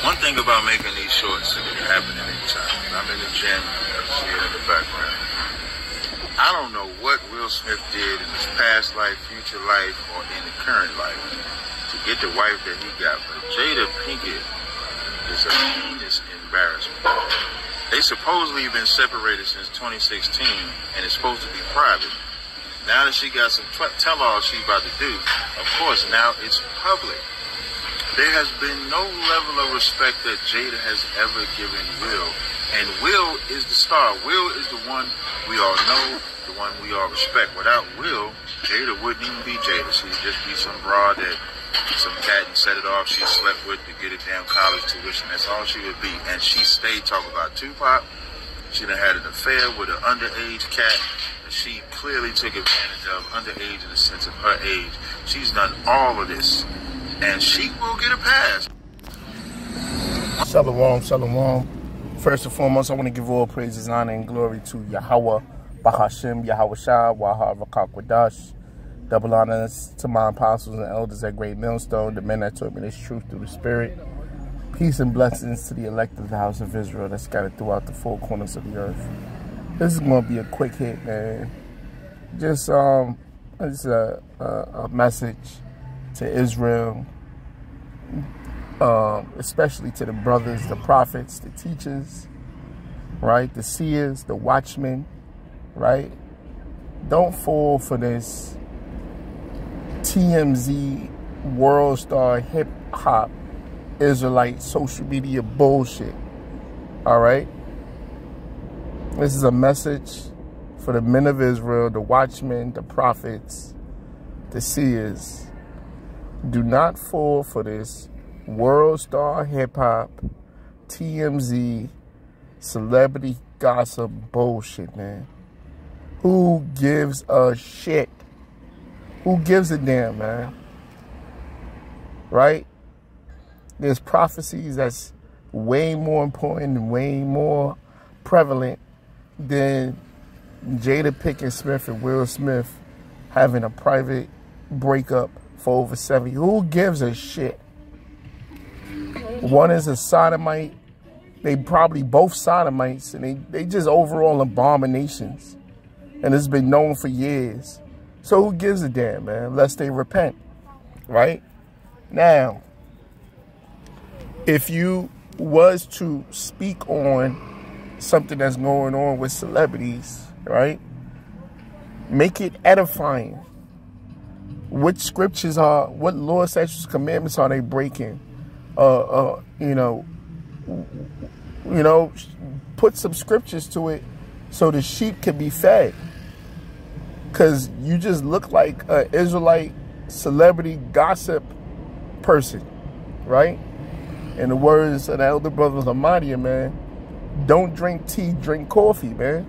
One thing about making these shorts, it can happen anytime. I'm in the gym, I see it in the background. I don't know what Will Smith did in his past life, future life, or in the current life to get the wife that he got, but Jada Pinkett is a heinous embarrassment. They supposedly been separated since 2016, and it's supposed to be private. Now that she got some tell-all she about to do, of course, now it's public. There has been no level of respect that Jada has ever given Will. And Will is the star. Will is the one we all know, the one we all respect. Without Will, Jada wouldn't even be Jada. She'd just be some broad that some cat and set it off she slept with to get a damn college tuition. That's all she would be. And she stayed talking about Tupac. She done had an affair with an underage cat she clearly took advantage of underage in the sense of her age. She's done all of this, and she will get a pass. Shalom, shalom. First and foremost, I want to give all praises, honor, and glory to Yahweh, Bahashim, Yahweh Shah, Waha Rakakwadash. Double honors to my apostles and elders at Great Millstone, the men that taught me this truth through the Spirit. Peace and blessings to the elect of the house of Israel that's scattered throughout the four corners of the earth. This is gonna be a quick hit, man. Just um, it's a, a, a message to Israel, um, especially to the brothers, the prophets, the teachers, right? The seers, the watchmen, right? Don't fall for this TMZ world star hip hop Israelite social media bullshit. All right? This is a message for the men of Israel, the watchmen, the prophets, the seers. Do not fall for this world star hip hop, TMZ, celebrity gossip bullshit, man. Who gives a shit? Who gives a damn, man? Right? There's prophecies that's way more important and way more prevalent than Jada Pinkett Smith and Will Smith having a private breakup for over 70. Who gives a shit? One is a sodomite. They probably both sodomites, and they, they just overall abominations. And it's been known for years. So who gives a damn, man? Unless they repent, right? Now, if you was to speak on something that's going on with celebrities, right? Make it edifying. What scriptures are, what law, statutes, commandments are they breaking? Uh, uh, you know, you know, put some scriptures to it so the sheep can be fed. Cause you just look like an Israelite celebrity gossip person, right? In the words of the elder brother Lamadia, man, don't drink tea, drink coffee, man.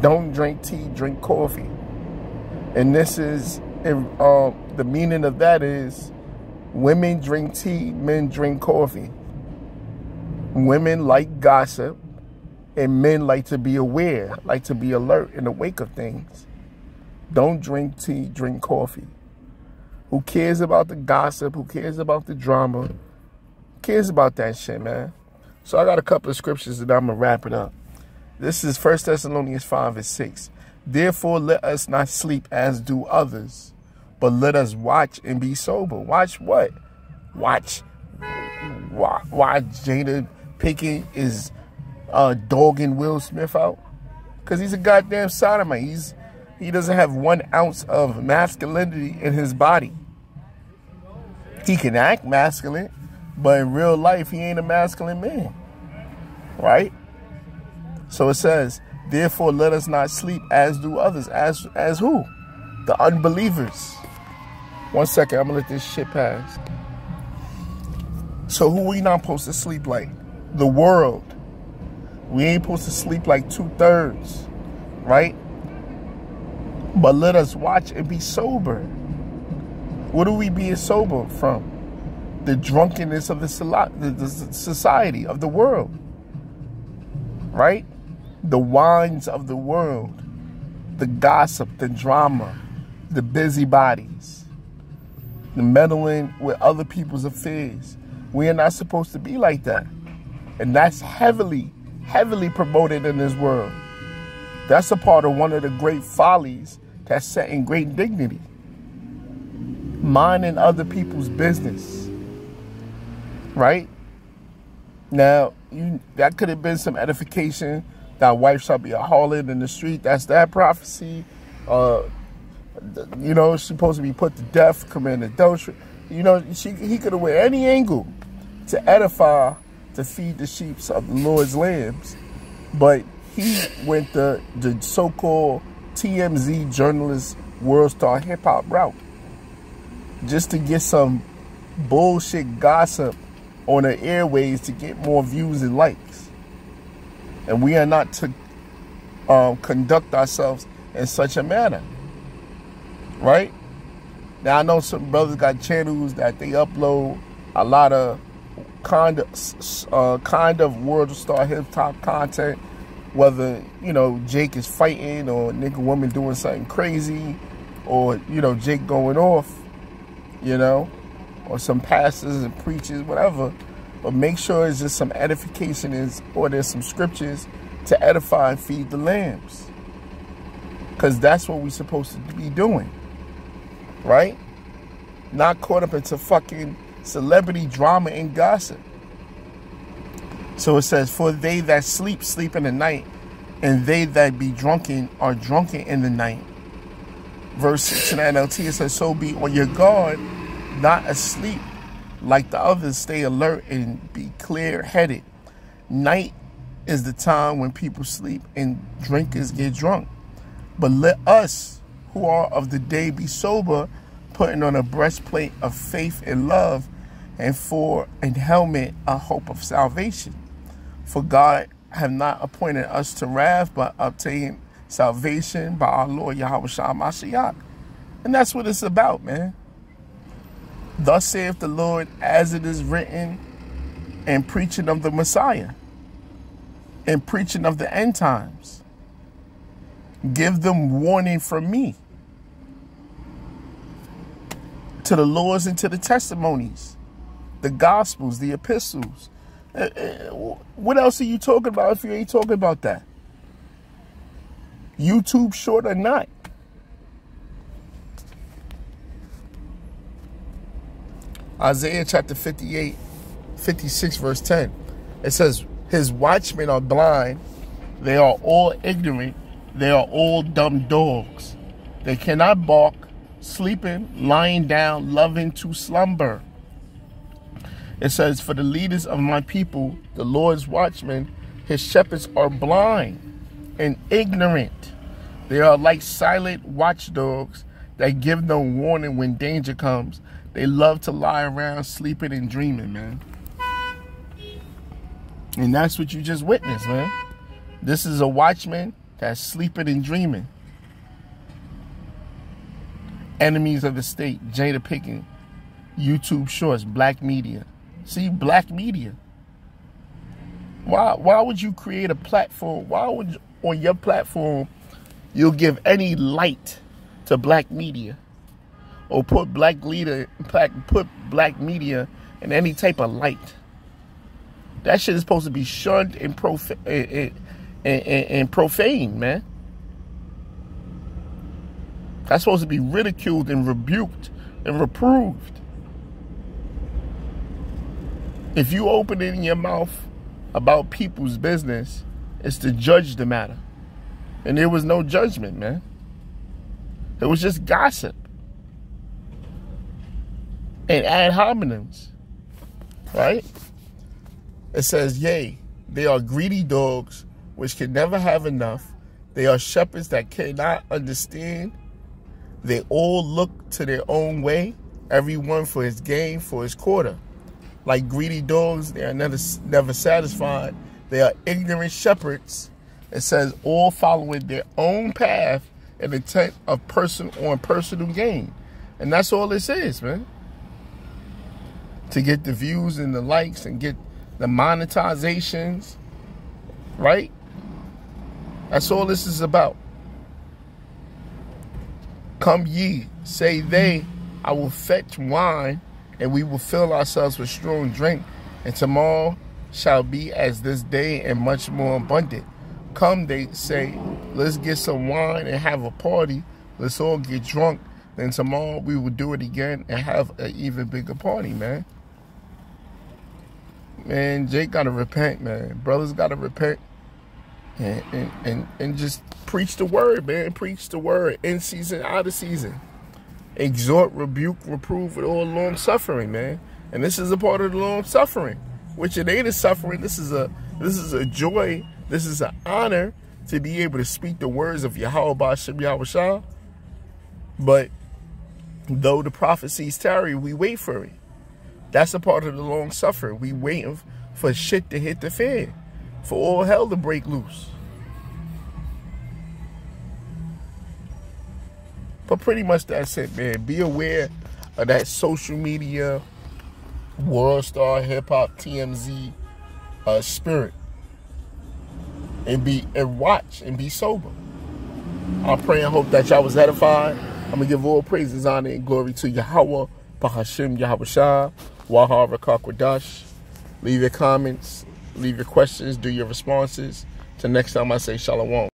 Don't drink tea, drink coffee. And this is, um, the meaning of that is women drink tea, men drink coffee. Women like gossip, and men like to be aware, like to be alert in the wake of things. Don't drink tea, drink coffee. Who cares about the gossip? Who cares about the drama? Who cares about that shit, man? So I got a couple of scriptures that I'm to wrap it up. This is 1 Thessalonians 5 and 6. Therefore, let us not sleep as do others, but let us watch and be sober. Watch what? Watch why, why Jada Pinkett is uh, dogging Will Smith out? Because he's a goddamn sodomite. He's, he doesn't have one ounce of masculinity in his body. He can act masculine, but in real life, he ain't a masculine man. Right? So it says, therefore let us not sleep as do others. As as who? The unbelievers. One second, I'm gonna let this shit pass. So who we not supposed to sleep like? The world. We ain't supposed to sleep like two-thirds, right? But let us watch and be sober. What are we being sober from? the drunkenness of the, society, of the world. Right? The wines of the world, the gossip, the drama, the busybodies, meddling with other people's affairs, We are not supposed to be like that. And that's heavily, heavily promoted in this world. That's a part of one of the great follies that's set in great dignity. Minding other people's business. Right? Now, you that could have been some edification. That wife shall be a harlot in the street. That's that prophecy. Uh, you know, supposed to be put to death, commit adultery. You know, she, he could have went any angle to edify, to feed the sheep of the Lord's lambs. But he went the, the so-called TMZ journalist world star hip hop route just to get some bullshit gossip on the airways to get more views and likes. And we are not to um, conduct ourselves in such a manner. Right? Now I know some brothers got channels that they upload a lot of kind of uh, kind of world star hip hop content. Whether you know Jake is fighting or nigga woman doing something crazy, or you know Jake going off, you know, or some pastors and preachers, whatever. But make sure it's just some edification is or there's some scriptures to edify and feed the lambs. Cause that's what we're supposed to be doing. Right? Not caught up into fucking celebrity drama and gossip. So it says, For they that sleep, sleep in the night, and they that be drunken are drunken in the night. Verse 6 in NLT, it says, So be on your guard, not asleep like the others. Stay alert and be clear headed. Night is the time when people sleep and drinkers get drunk. But let us who are of the day be sober, putting on a breastplate of faith and love, and for an helmet a hope of salvation. For God have not appointed us to wrath, but obtain salvation by our Lord Yahweh Mashiach. And that's what it's about, man. Thus saith the Lord, as it is written, and preaching of the Messiah, and preaching of the end times. Give them warning from me to the laws and to the testimonies, the gospels, the epistles. Uh, uh, what else are you talking about if you ain't talking about that? YouTube short or not? Isaiah chapter 58, 56, verse 10. It says, His watchmen are blind, they are all ignorant, they are all dumb dogs. They cannot bark, sleeping, lying down, loving to slumber. It says, For the leaders of my people, the Lord's watchmen, his shepherds are blind and ignorant. They are like silent watchdogs that give no warning when danger comes. They love to lie around sleeping and dreaming, man. And that's what you just witnessed, man. This is a watchman that's sleeping and dreaming. Enemies of the state, Jada Pinkett, YouTube Shorts, Black Media. See, Black Media. Why why would you create a platform? Why would on your platform you'll give any light to black media? Or put black leader black put black media in any type of light. That shit is supposed to be shunned and, prof- and, and, and, and profane, man. That's supposed to be ridiculed and rebuked and reproved. If you open it in your mouth about people's business, it's to judge the matter. And there was no judgment, man. It was just gossip. And ad hominems. Right? It says, Yea, they are greedy dogs which can never have enough. They are shepherds that cannot understand. They all look to their own way, everyone for his game, for his quarter. Like greedy dogs, they are never, never satisfied. They are ignorant shepherds. It says all following their own path and intent of person on personal gain. And that's all this is, man. To get the views and the likes and get the monetizations, right? That's all this is about. Come ye, say they, I will fetch wine and we will fill ourselves with strong drink, and tomorrow shall be as this day and much more abundant. Come, they say, let's get some wine and have a party. Let's all get drunk. Then tomorrow we will do it again and have an even bigger party, man. Man, Jake gotta repent, man. Brothers gotta repent. And, and, and, and just preach the word, man. Preach the word in season, out of season. Exhort, rebuke, reprove with all long suffering, man. And this is a part of the long suffering. Which it ain't a suffering. This is a this is a joy. This is an honor to be able to speak the words of Yahweh Bashim Yahweh But though the prophecies tarry, we wait for it. That's a part of the long suffering. We waiting for shit to hit the fan, for all hell to break loose. But pretty much that's it, man. Be aware of that social media, world star, hip hop, TMZ uh, spirit, and be and watch and be sober. I pray and hope that y'all was edified. I'm gonna give all praises, honor, and glory to Yahweh, Bahashim Yahweh Shah, Wahar Rakakwadash. Leave your comments, leave your questions, do your responses. Till next time I say Shalom.